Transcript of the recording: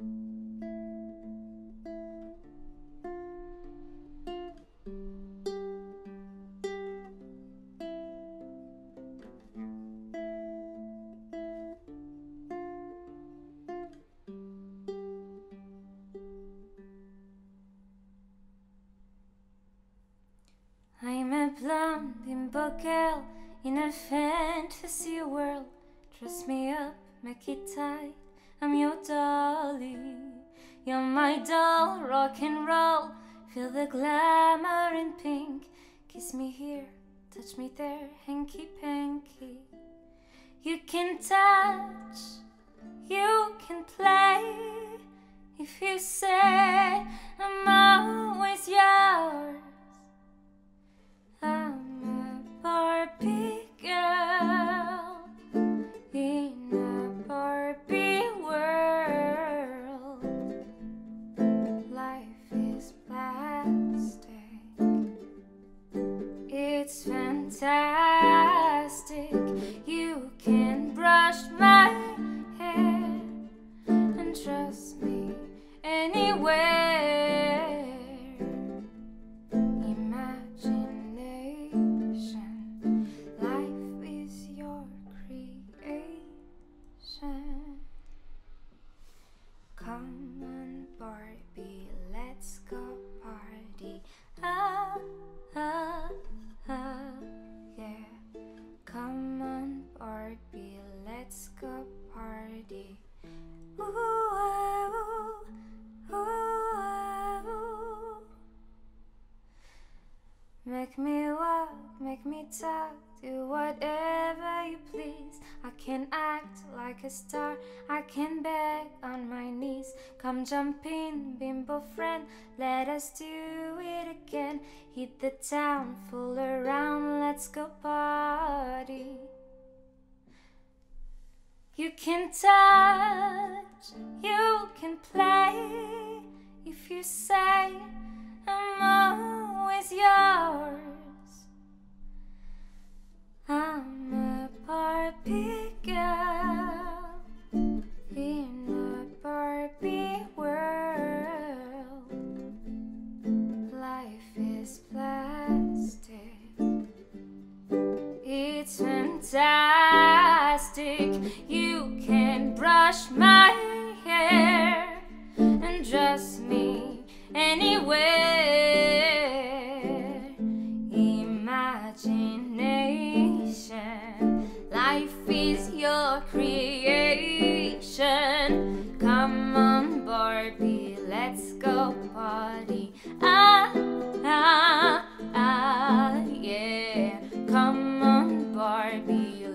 I'm a blonde bimbo girl in a fantasy world. Dress me up, make it tight. I'm your dolly. You're my doll, rock and roll. Feel the glamour in pink. Kiss me here, touch me there, hanky panky. You can touch, you can play. If you say I'm fantastic. You can brush my hair and trust me anywhere. Go party. Ooh, ah, ooh, ooh, ah, ooh. Make me walk, make me talk, do whatever you please. I can act like a star, I can beg on my knees. Come jump in, bimbo friend, let us do it again. Hit the town, fool around, let's go party. You can touch, you can play. If you say you can brush my hair and dress me anywhere. Imagination, life is your creation. Come on, Barbie, let's go party. Ah, ah, ah, yeah. Come on, Barbie,